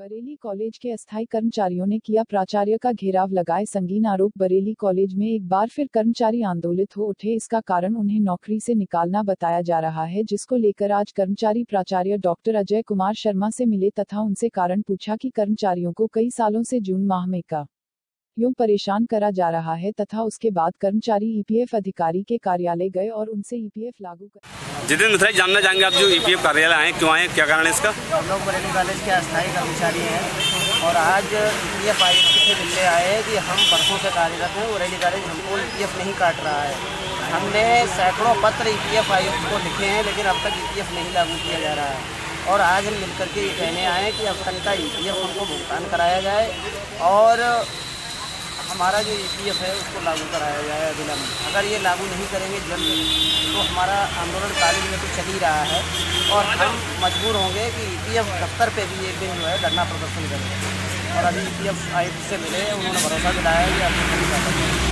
Bareilly college के अस्थायी कर्मचारियों ने किया प्राचार्य का घेराव लगाए संगीन आरोप, बरेली कॉलेज में एक बार फिर कर्मचारी आंदोलित हो उठे, इसका कारण उन्हें नौकरी से निकालना बताया जा रहा है, जिसको लेकर आज कर्मचारी प्राचार्य डॉक्टर अजय कुमार शर्मा से मिले तथा उनसे कारण पूछा कि कर्मचारियों को कई सालों से जून माह में का यूँ परेशान करा जा रहा है तथा उसके बाद कर्मचारी ईपीएफ अधिकारी के कार्यालय गए और उनसे ईपीएफ लागू कर जितेंद्र मिश्रा जानना चाहेंगे आप जो ईपीएफ कार्यालय आए क्यों आए क्या कारण है इसका? हम लोग बरेली कॉलेज के अस्थायी कर्मचारी हैं और आज ई एफ़ आयुक्त से मिलने आए हैं कि हम बरसों से कार्यरत हैं बरेली कॉलेज हमको ई एफ़ नहीं काट रहा है। हमने सैकड़ों पत्र ई पी एफ़ आयुक्त को लिखे हैं लेकिन अब तक ई पी एफ़ नहीं लागू किया जा रहा है। और आज हम मिलकर के ये कहने आए हैं कि अब तक का ई पी एफ़ हमको भुगतान कराया जाए और हमारा जो ई पी एफ़ है, उसको लागू कराया जाए अविलंब अगर ये लागू नहीं करेंगे जल्द तो हमारा आंदोलन कॉलेज में तो चल ही रहा है। और हम मजबूर होंगे कि ई पी एफ़ दफ्तर पर भी एक दिन जो है धरना प्रदर्शन करें और अभी ई पी एफ़ आयुक्त से मिले उन्होंने भरोसा दिलाया कि अब नहीं कर